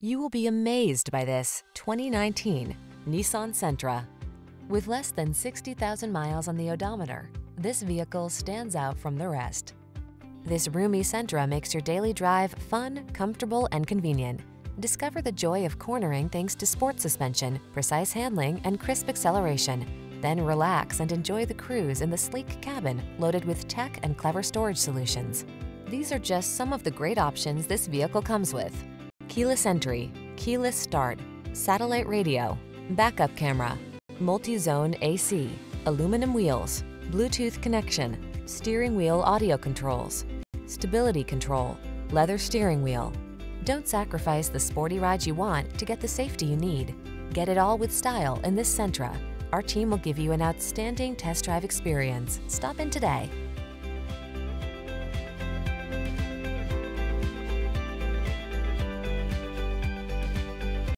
You will be amazed by this 2019 Nissan Sentra. With less than 60,000 miles on the odometer, this vehicle stands out from the rest. This roomy Sentra makes your daily drive fun, comfortable, and convenient. Discover the joy of cornering thanks to sport suspension, precise handling, and crisp acceleration. Then relax and enjoy the cruise in the sleek cabin loaded with tech and clever storage solutions. These are just some of the great options this vehicle comes with keyless entry, keyless start, satellite radio, backup camera, multi-zone AC, aluminum wheels, Bluetooth connection, steering wheel audio controls, stability control, leather steering wheel. Don't sacrifice the sporty ride you want to get the safety you need. Get it all with style in this Sentra. Our team will give you an outstanding test drive experience. Stop in today.